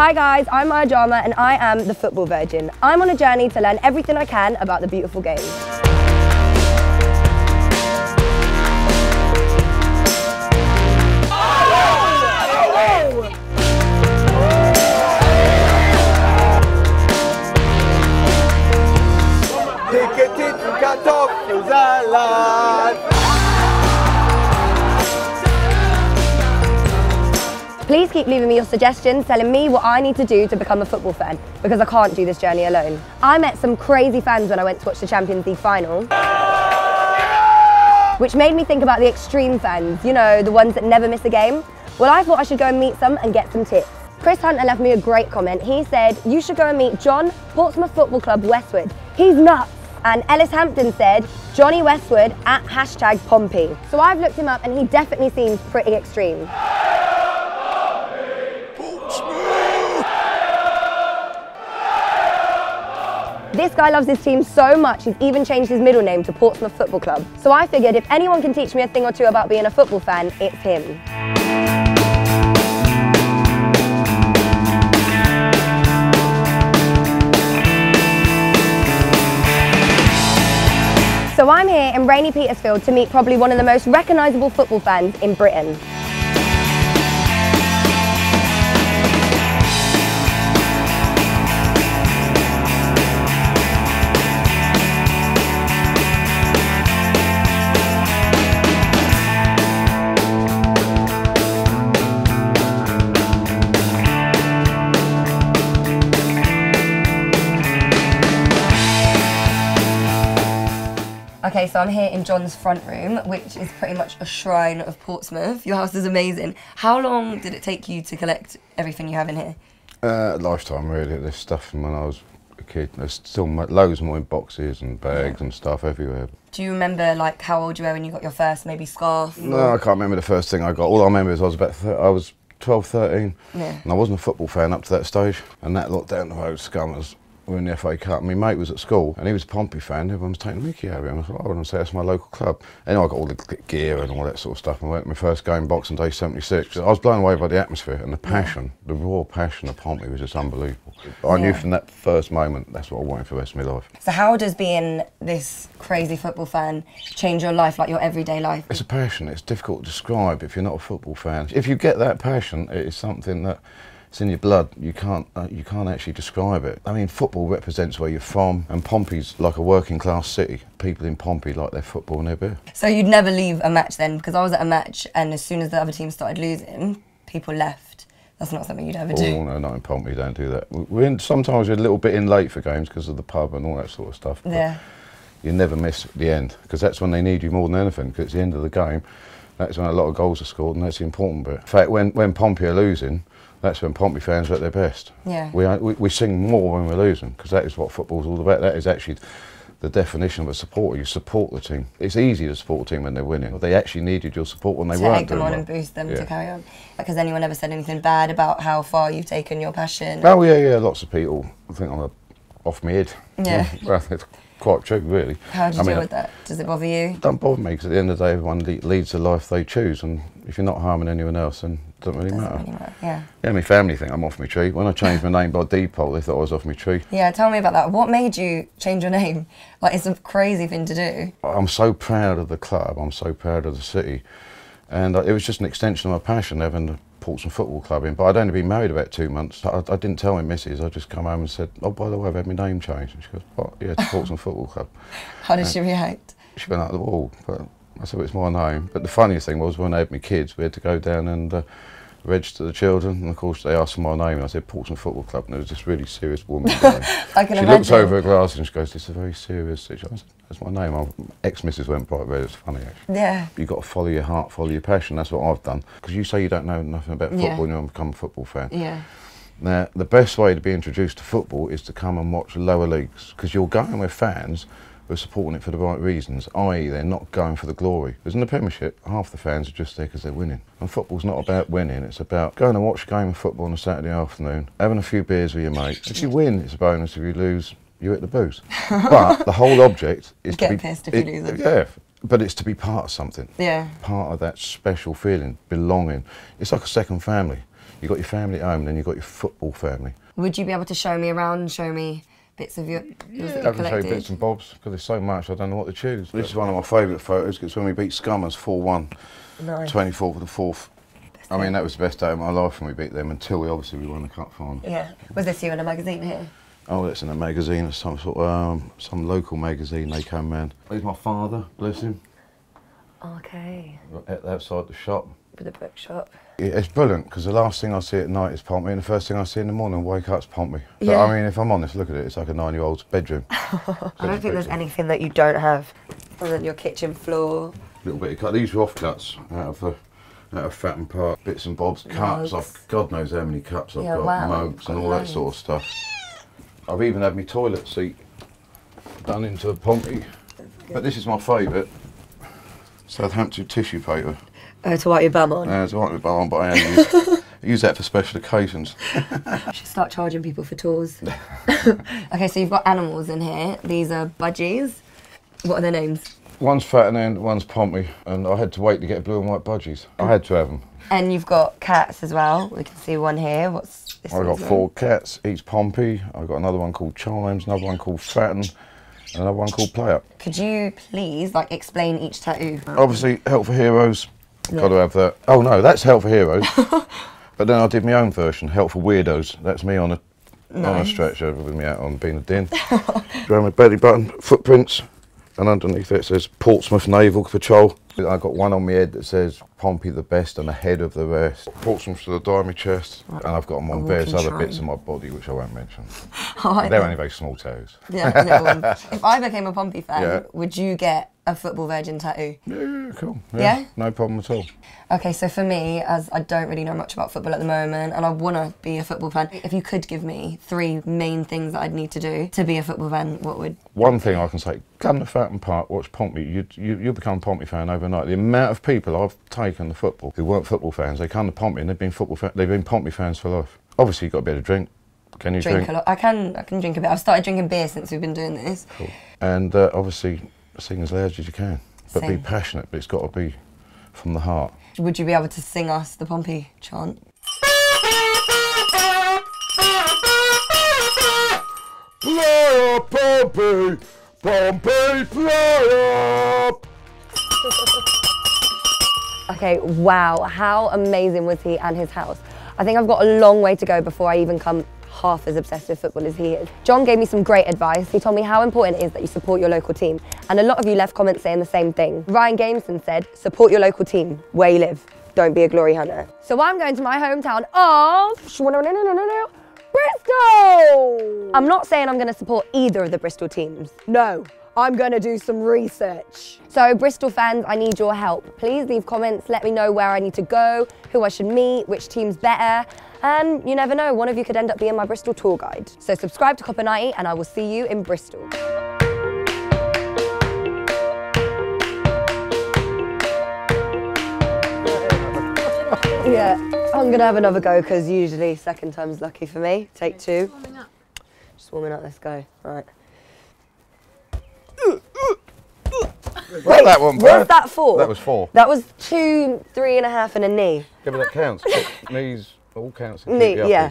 Hi guys, I'm Maya Jama and I am the Football Virgin. I'm on a journey to learn everything I can about the beautiful game. Please keep leaving me your suggestions, telling me what I need to do to become a football fan, because I can't do this journey alone. I met some crazy fans when I went to watch the Champions League final. Which made me think about the extreme fans, you know, the ones that never miss a game. Well, I thought I should go and meet some and get some tips. Chris Hunter left me a great comment. He said, you should go and meet John, Portsmouth Football Club Westwood. He's nuts. And Ellis Hampton said, Johnny Westwood at hashtag Pompey. So I've looked him up and he definitely seems pretty extreme. This guy loves his team so much, he's even changed his middle name to Portsmouth Football Club. So I figured if anyone can teach me a thing or two about being a football fan, it's him. So I'm here in rainy Petersfield to meet probably one of the most recognisable football fans in Britain. Okay, so I'm here in John's front room, which is pretty much a shrine of Portsmouth. Your house is amazing. How long did it take you to collect everything you have in here? Uh, lifetime, really. There's stuff from when I was a kid. There's still loads more in boxes and bags yeah. and stuff everywhere. Do you remember like how old you were when you got your first maybe scarf? No, I can't remember the first thing I got. All I remember is I was about I was 12, 13, yeah. and I wasn't a football fan up to that stage. And that lot down the road, Scummers, we were in the FA Cup. My mate was at school and he was a Pompey fan. Everyone was taking the Mickey out of him. I thought, oh, I want to say that's my local club. Anyway, I got all the gear and all that sort of stuff. and went to my first game Boxing Day 76. I was blown away by the atmosphere and the passion, the raw passion of Pompey was just unbelievable. I knew from that first moment that's what I wanted for the rest of my life. So how does being this crazy football fan change your life, like your everyday life? It's a passion. It's difficult to describe if you're not a football fan. If you get that passion, it is something that it's in your blood. You can't uh, you can't actually describe it. I mean, football represents where you're from, and Pompey's like a working class city. People in Pompey like their football and their beer. So you'd never leave a match then, because I was at a match, and as soon as the other team started losing, people left. That's not something you'd ever do. Oh no, not in Pompey. Don't do that. We're in, sometimes we're a little bit in late for games because of the pub and all that sort of stuff. Yeah. You never miss the end because that's when they need you more than anything. Because it's the end of the game. That's when a lot of goals are scored, and that's the important bit. In fact, when when Pompey are losing that's when Pompey fans are at their best. Yeah. We, we, we sing more when we're losing because that is what football's all about. That is actually the definition of a supporter. You support the team. It's easy to support a team when they're winning. They actually needed your support when they to weren't. To them on and boost them yeah. to carry on. Has anyone ever said anything bad about how far you've taken your passion? Oh yeah, yeah. Lots of people. I think I'm a, off my head. Yeah. quite true, really. How do you I deal with that? Does it bother you? It doesn't bother me because at the end of the day, everyone leads the life they choose, and if you're not harming anyone else, then it doesn't really doesn't matter. Really matter. Yeah. Yeah, my family think I'm off my tree. When I changed my name by default, they thought I was off my tree. Yeah, tell me about that. What made you change your name? Like, it's a crazy thing to do. I'm so proud of the club. I'm so proud of the city, and uh, it was just an extension of my passion having Portsmouth Football Club in. But I'd only been married about two months. I, I, didn't tell my missus. I just come home and said, "Oh, by the way, I've had my name changed." And she goes, "What? Yeah, to Portsmouth Football Club." How did and she react? She went out of the wall. But I said, it's my name. But the funniest thing was when I had my kids, we had to go down and uh, register the children. And of course, they asked for my name. And I said, Portsmouth Football Club. And there was this really serious woman. I can she imagine. looked over her glass and she goes, this is a very serious situation. Said, That's my name. Ex-missus went bright red. It's funny, actually. Yeah. You've got to follow your heart, follow your passion. That's what I've done. Because you say you don't know nothing about football yeah. and you want to become a football fan. Yeah. Now, the best way to be introduced to football is to come and watch lower leagues because you're going with fans who are supporting it for the right reasons, i.e. they're not going for the glory. Because in the Premiership, half the fans are just there because they're winning. And football's not about winning, it's about going and watch a game of football on a Saturday afternoon, having a few beers with your mates. If you win, it's a bonus. If you lose, you hit the booze. but the whole object is Get to be... pissed if it, you lose it. Yeah, but it's to be part of something. Yeah. Part of that special feeling, belonging. It's like a second family You've got your family at home, then you've got your football family. Would you be able to show me around, show me bits of your yours that you I can show you collected? bits and bobs because there's so much I don't know what to choose. This is one of my favourite photos because when we beat Scummers 4 1, Nice. 24th of the 4th. I mean, that was the best day of my life when we beat them until we obviously we won the cup final. Yeah. Was this you in a magazine here? Oh, that's in a magazine or some sort of, um, some local magazine they came round. There's my father, bless him, Okay. at outside the shop. The bookshop. It's brilliant because the last thing I see at night is Pompey, and the first thing I see in the morning, wake up, is Pompey. But Yeah. I mean, if I'm honest, look at it, it's like a nine year old's bedroom. I don't think there's anything that you don't have on your kitchen floor. A little bit of cut. These were offcuts out of the out of Fratton Park, bits and bobs, cups. I've God knows how many cups I've Yeah, got, wow, mugs and all that sort of stuff. I've even had my toilet seat done into a Pompey. But this is my favourite. Southampton tissue paper. Oh, to wipe your bum on. Uh, it's right with bar on, but I only use, use that for special occasions. I should start charging people for tours. okay, so you've got animals in here. These are budgies. What are their names? One's Ferdinand, one's Pompey, and I had to wait to get blue and white budgies. I had to have them. And you've got cats as well. We can see one here. What's this I got four name? cats, each Pompey. I've got another one called Chimes, another one called Fratton, and another one called Play Up. Could you please like explain each tattoo? Obviously, Help for Heroes. Yeah. Got to have that. Oh no, that's Help for Heroes. but then I did my own version, Help for Weirdos. That's me on a on a stretcher with me out on being a din. Around my belly button, footprints, and underneath it says Portsmouth Naval Patrol. I got one on my head that says Pompey the best and ahead of the rest. Portsmouth to the die my chest, and I've got them on various other bits of my body which I won't mention. Oh, I They're only very small toes. Yeah, if I became a Pompey fan, Yeah. would you get a football virgin tattoo? Yeah, yeah, cool. Yeah? No problem at all. Okay, so for me, as I don't really know much about football at the moment, and I want to be a football fan, if you could give me three main things that I'd need to do to be a football fan, what would? One thing I can say, come to Fratton Park, watch Pompey, you, you, you'll become a Pompey fan overnight. The amount of people I've taken to football who weren't football fans, they come to Pompey and they've been football they've been Pompey fans for life. Obviously you've got to be able to drink. Can you Drink drink? a lot. I can. I can drink a bit. I've started drinking beer since we've been doing this. Cool. And uh, obviously sing as loud as you can. But Sing. be passionate, but it's got to be from the heart. Would you be able to sing us the Pompey chant? Play up, Pompey! Pompey, play up! Okay, wow, how amazing was he and his house? I think I've got a long way to go before I even come half as obsessed with football as he is. John gave me some great advice. He told me how important it is that you support your local team. And a lot of you left comments saying the same thing. Ryan Gameson said, support your local team where you live. Don't be a glory hunter. So I'm going to my hometown of Bristol! I'm not saying I'm going to support either of the Bristol teams. No, I'm going to do some research. So, Bristol fans, I need your help. Please leave comments, let me know where I need to go, who I should meet, which team's better. And you never know, one of you could end up being my Bristol tour guide. So, subscribe to Copa 90 and I will see you in Bristol. Yeah, I'm gonna have another go because usually second time's lucky for me. Take two. Just warming up, Just warming up, let's go. Right. Well, that one, What's that for? That was four. That was two, three and a half and a knee. Yeah, but that counts. Knees all counts. and keep the yeah.